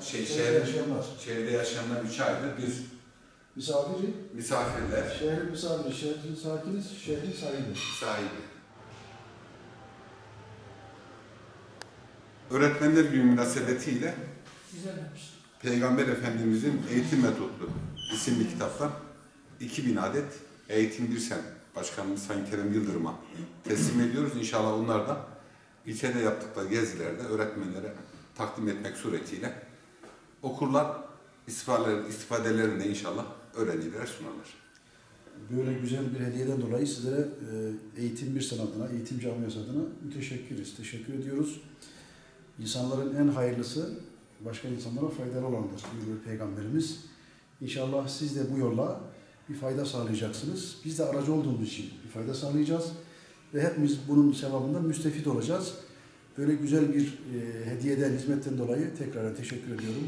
şey, Şehirde şehir, yaşayanlar. şehirde yaşayanlar 3 aydır. Bir Misafiri, misafirler şehrin misafiri, şehrin sakini, şehrin sahibi. sahibi. Öğretmenler Günü münasebetiyle Güzel yapmış. Peygamber Efendimizin Eğitim Metotlu isimli kitaptan 2000 adet Eğitim Bir Sen Başkanımız Sayın Kerem Yıldırım'a teslim ediyoruz. İnşallah onlar da ilçede yaptıkları gezilerde öğretmenlere takdim etmek suretiyle okurlar istifadelerini, istifadelerini de inşallah öğrencilere sunarlar. Böyle güzel bir hediyeden dolayı sizlere e, Eğitim Bir Sen adına, Eğitim Camiası adına müteşekkiriz. Teşekkür ediyoruz. İnsanların en hayırlısı başka insanlara faydalı olandır buyuruyor Peygamberimiz. İnşallah siz de bu yolla bir fayda sağlayacaksınız. Biz de aracı olduğumuz için bir fayda sağlayacağız. Ve hepimiz bunun sevabından müstefit olacağız. Böyle güzel bir e, hediyeden, hizmetten dolayı tekrar teşekkür ediyorum.